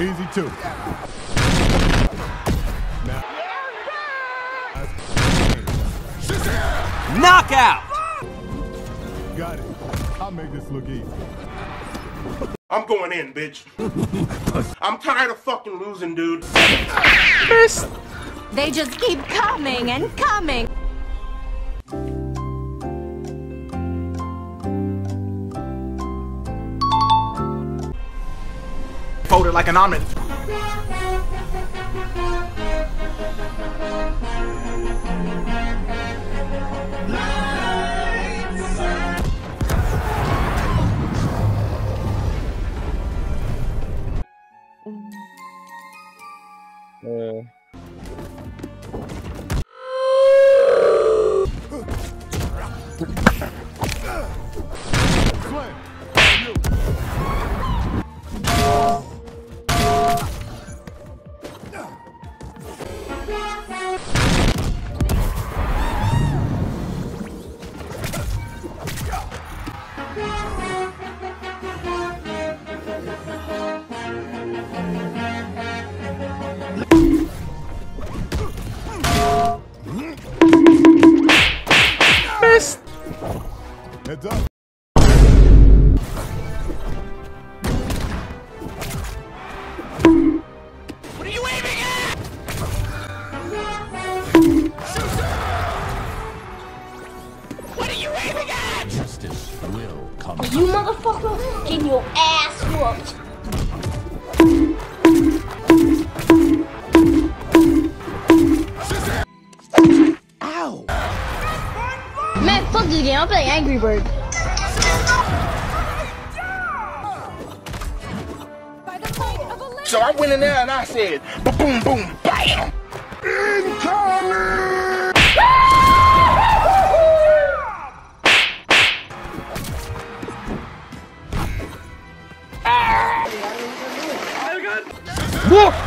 Easy two. Knockout! Got it. I'll make this look easy. I'm going in, bitch. I'm tired of fucking losing, dude. They just keep coming and coming. Like an omelet. Slam. Heads up. What are you aiming at? What are you aiming at? Justice will come. You motherfucker getting your ass whooped. Man, fuck this game. I'm playing Angry Bird. By the might of a So I went in there and I said, ba boom, boom, bam! Whoop!